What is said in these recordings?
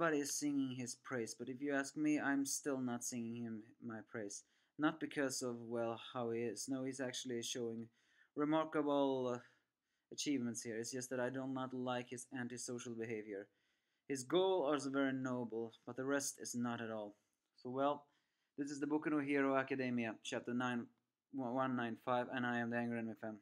everybody is singing his praise, but if you ask me, I'm still not singing him my praise. Not because of, well, how he is. No, he's actually showing remarkable uh, achievements here. It's just that I do not like his antisocial behavior. His goal is very noble, but the rest is not at all. So, well, this is the Boku no Hero Academia, chapter 9, 195, and I am the Angry Fan.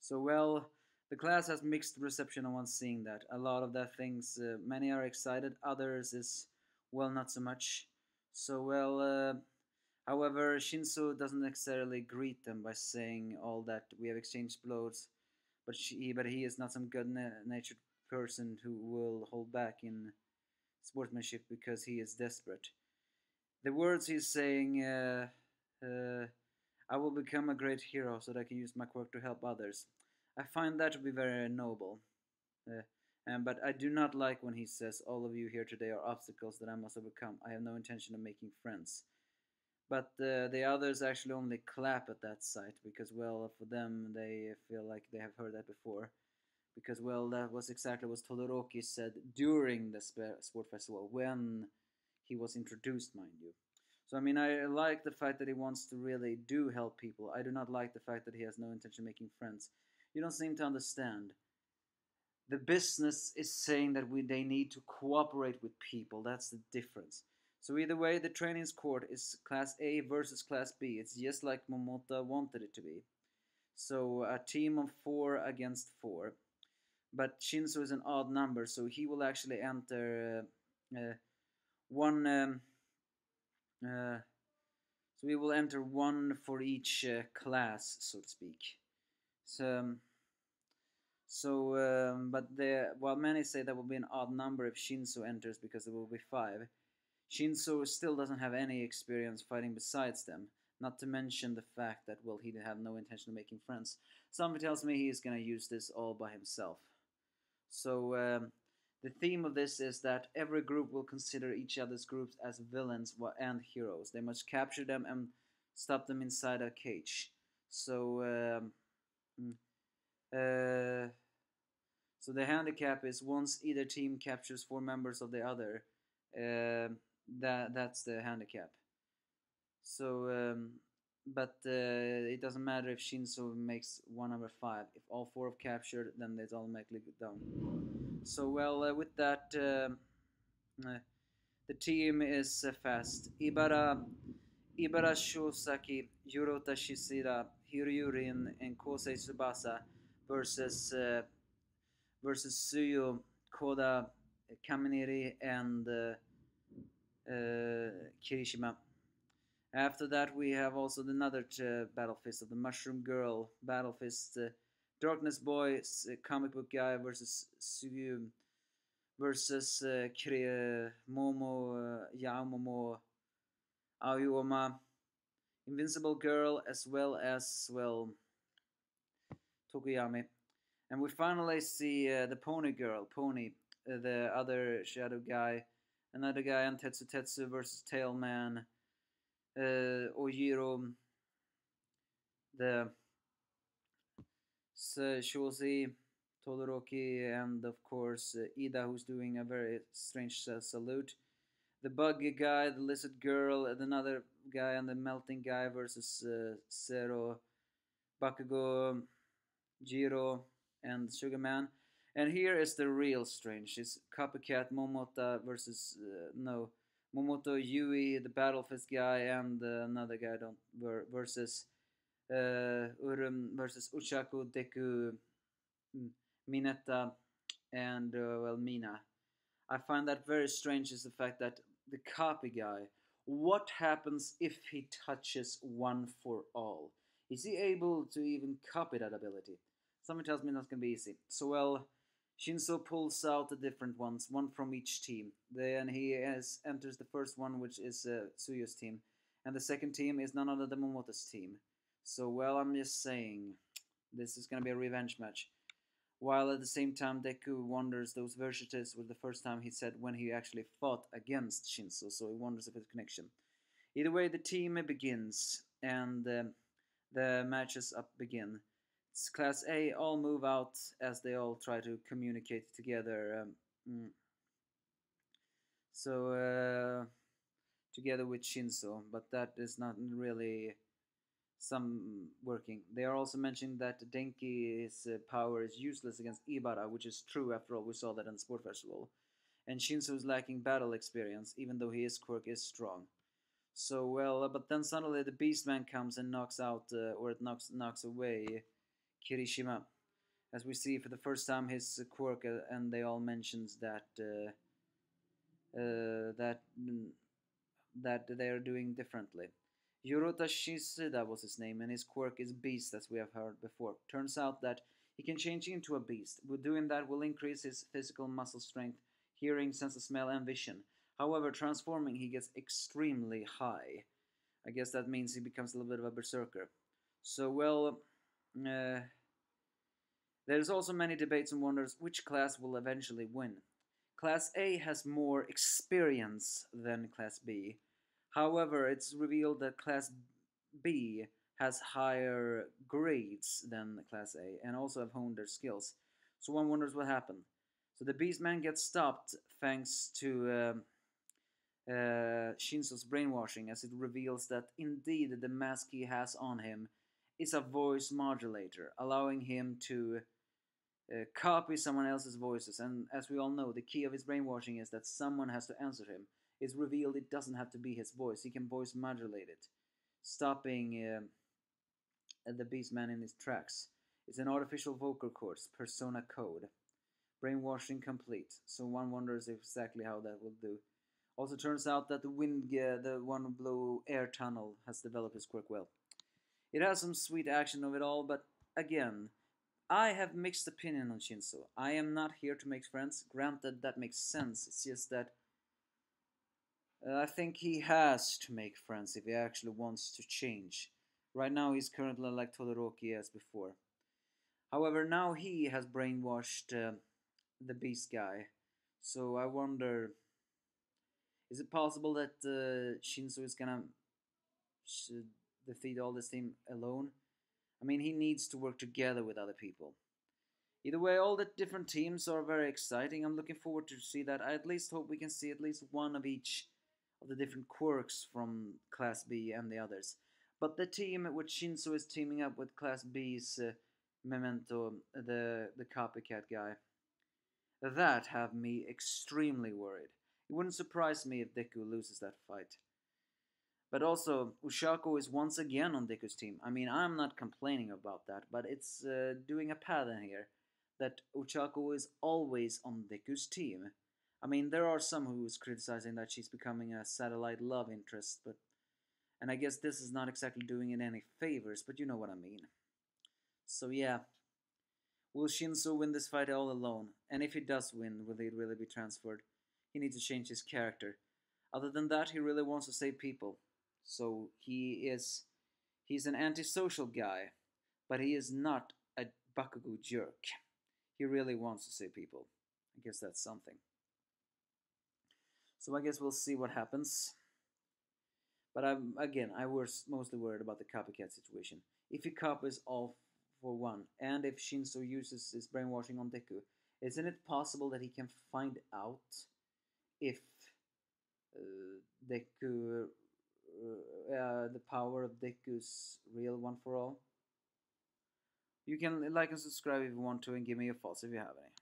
So, well, the class has mixed reception on seeing that. A lot of that things, uh, many are excited, others is, well, not so much. So, well, uh, however, Shinso doesn't necessarily greet them by saying all that we have exchanged blows, but, she, but he is not some good-natured person who will hold back in sportsmanship because he is desperate. The words he's saying, uh, uh, I will become a great hero so that I can use my quirk to help others. I find that to be very noble. Uh, um, but I do not like when he says, All of you here today are obstacles that I must overcome. I have no intention of making friends. But uh, the others actually only clap at that sight because, well, for them, they feel like they have heard that before. Because, well, that was exactly what Todoroki said during the sport festival when he was introduced, mind you. So, I mean, I like the fact that he wants to really do help people. I do not like the fact that he has no intention of making friends. You don't seem to understand. The business is saying that we they need to cooperate with people. That's the difference. So either way, the training's court is Class A versus Class B. It's just like Momota wanted it to be. So a team of four against four. But Shinso is an odd number, so he will actually enter uh, uh, one. Um, uh, so we will enter one for each uh, class, so to speak. So, um, so um, but the while many say that will be an odd number if Shinso enters because there will be five, Shinso still doesn't have any experience fighting besides them. Not to mention the fact that well he have no intention of making friends. Somebody tells me he's gonna use this all by himself. So um, the theme of this is that every group will consider each other's groups as villains and heroes. They must capture them and stop them inside a cage. So um, Mm. Uh, so the handicap is once either team captures four members of the other, uh, that that's the handicap. So, um, but uh, it doesn't matter if Shinso makes one number five. If all four have captured, then it's automatically down. So, well, uh, with that, um, uh, the team is uh, fast. Ibara, Ibara Shiozaki, Yurota Shishida, Hiryu Rin and Kosei Tsubasa versus uh, versus Suyo, Koda, Kaminari, and uh, uh, Kirishima. After that, we have also another uh, Battle Fist of the Mushroom Girl, Battle Fist, Darkness Boy, comic book guy versus Suyu versus uh, Momo, uh, Yaomomo, Aoyama. Invincible Girl, as well as, well, Tokoyami. And we finally see uh, the Pony Girl, Pony, uh, the other shadow guy, another guy on Tetsu Tetsu versus Tailman, uh, Ojiro, the Shoji, Todoroki, and of course uh, Iida, who's doing a very strange uh, salute the buggy guy, the lizard girl, and another guy, and the melting guy versus uh, Sero, Bakugo, Jiro, and Sugar Man. And here is the real strange. It's Copycat Momota versus uh, no Momoto Yui, the Battle Fist guy, and uh, another guy don't versus uh, Urum versus Uchaku Deku, mm, Mineta, and uh, well Mina. I find that very strange is the fact that the copy guy, what happens if he touches one for all? Is he able to even copy that ability? Someone tells me that's gonna be easy. So well, Shinso pulls out the different ones, one from each team. Then he has, enters the first one, which is uh, Tsuyo's team, and the second team is none other than Momota's team. So well, I'm just saying, this is gonna be a revenge match while at the same time Deku wonders those Versus were the first time he said when he actually fought against Shinso, so he wonders if it's a connection. Either way, the team begins, and uh, the matches up begin. It's Class A all move out as they all try to communicate together. Um, mm. So uh, together with Shinso, but that is not really some working. They are also mentioning that Denki's uh, power is useless against Ibara, which is true after all, we saw that in the Sport Festival. And Shinso is lacking battle experience, even though his quirk is strong. So, well, uh, but then suddenly the Beastman comes and knocks out, uh, or it knocks, knocks away Kirishima. As we see for the first time his quirk, uh, and they all mentions that, uh, uh, that, mm, that they are doing differently. Yorota Shishida was his name, and his quirk is Beast, as we have heard before. Turns out that he can change into a beast. Doing that will increase his physical muscle strength, hearing, sense of smell, and vision. However, transforming, he gets extremely high. I guess that means he becomes a little bit of a berserker. So, well, uh, there's also many debates and wonders which class will eventually win. Class A has more experience than Class B, However, it's revealed that Class B has higher grades than Class A and also have honed their skills. So one wonders what happened. So the Beastman gets stopped thanks to uh, uh, Shinso's brainwashing as it reveals that indeed the mask he has on him is a voice modulator, allowing him to uh, copy someone else's voices. And as we all know, the key of his brainwashing is that someone has to answer him is revealed it doesn't have to be his voice. He can voice modulate it, stopping uh, the Beastman in his tracks. It's an artificial vocal cords, persona code. Brainwashing complete. So one wonders exactly how that will do. Also turns out that the wind, uh, the one blue air tunnel has developed his quirk well. It has some sweet action of it all, but again, I have mixed opinion on Shinso. I am not here to make friends. Granted, that makes sense. It's just that uh, I think he has to make friends if he actually wants to change. Right now he's currently like Todoroki as before. However, now he has brainwashed uh, the Beast guy. So I wonder, is it possible that uh, Shinso is gonna defeat all this team alone? I mean, he needs to work together with other people. Either way, all the different teams are very exciting. I'm looking forward to see that. I at least hope we can see at least one of each of the different quirks from Class B and the others. But the team which Shinso is teaming up with Class B's uh, Memento, the, the copycat guy, that have me extremely worried. It wouldn't surprise me if Deku loses that fight. But also, Ushako is once again on Deku's team. I mean, I'm not complaining about that, but it's uh, doing a pattern here that Ushako is always on Deku's team. I mean, there are some who's criticizing that she's becoming a satellite love interest, but and I guess this is not exactly doing it any favors, but you know what I mean. So yeah, will Shinso win this fight all alone? And if he does win, will he really be transferred? He needs to change his character. Other than that, he really wants to save people. So he is he's an antisocial guy, but he is not a Bakugo jerk. He really wants to save people. I guess that's something. So I guess we'll see what happens. But I'm again, I was mostly worried about the copycat situation. If he copies all for one, and if Shinso uses his brainwashing on Deku, isn't it possible that he can find out if uh, Deku, uh, uh, the power of Deku's real one for all? You can like and subscribe if you want to, and give me your thoughts if you have any.